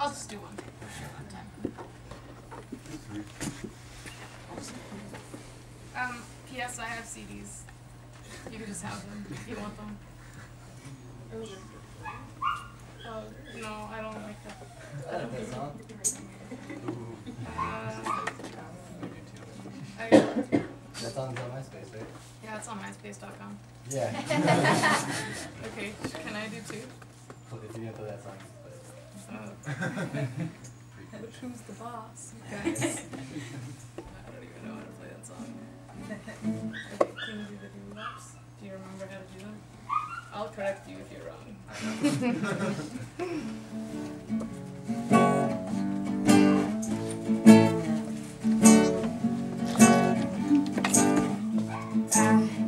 I'll just do one. One. Um, P.S. I have CDs. You can just have them if you want them. Oh, no, I don't like that. I like that song. Uh, I, That on MySpace, right? yeah, it's on myspace.com. Yeah. Okay, but who's the boss, you guys? I don't even know how to play that song. okay, can you do the do laps? Do you remember how to do them? I'll correct you if you're wrong. I um,